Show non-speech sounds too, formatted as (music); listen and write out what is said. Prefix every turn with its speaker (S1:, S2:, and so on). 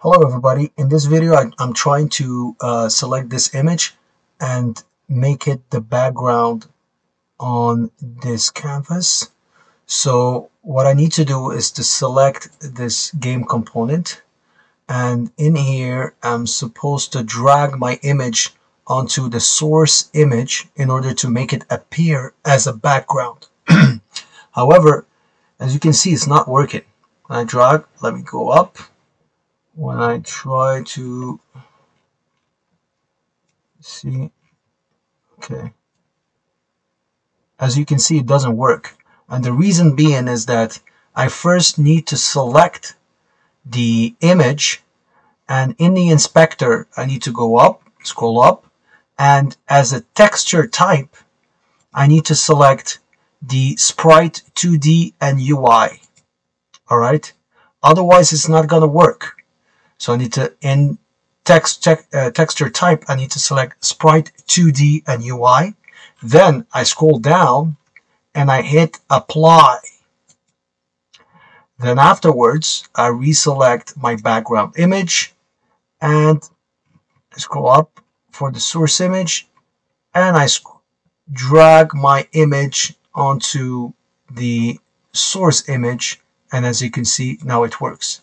S1: Hello everybody, in this video I, am trying to uh, select this image and make it the background on this canvas. So what I need to do is to select this game component and in here I'm supposed to drag my image onto the source image in order to make it appear as a background. (clears throat) However, as you can see it's not working. I drag, let me go up when I try to see okay. As you can see it doesn't work. And the reason being is that I first need to select the image and in the inspector I need to go up scroll up and as a texture type I need to select the sprite 2D and UI alright otherwise it's not gonna work so I need to, in text uh, texture type, I need to select Sprite 2D and UI. Then I scroll down and I hit Apply. Then afterwards, I reselect my background image and I scroll up for the source image and I drag my image onto the source image and as you can see now it works.